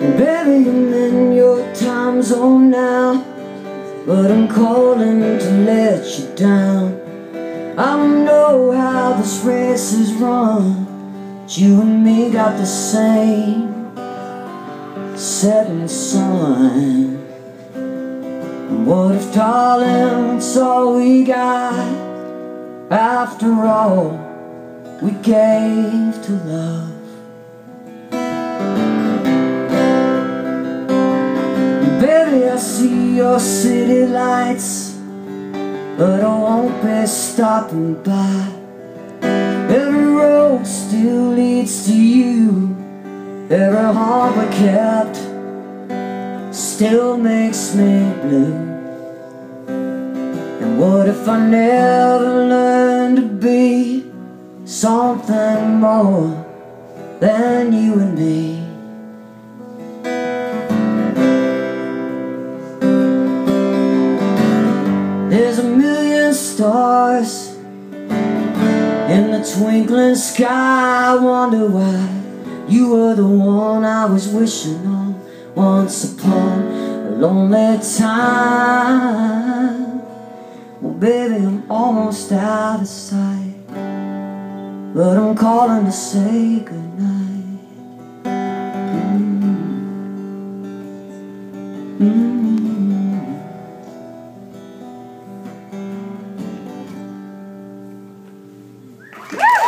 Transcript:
Baby, I'm in your time zone now. But I'm calling to let you down. I don't know how this race is run. But you and me got the same setting sun. What if, talent's all we got? After all we gave to love. I see your city lights But I won't be stopping by. Every road still leads to you. Every harbor kept Still makes me blue. And what if I never learn to be Something more than you and me There's a million stars in the twinkling sky. I wonder why you were the one I was wishing on once upon a lonely time. Well, baby, I'm almost out of sight, but I'm calling to say goodnight. Mm. Mm. Woo!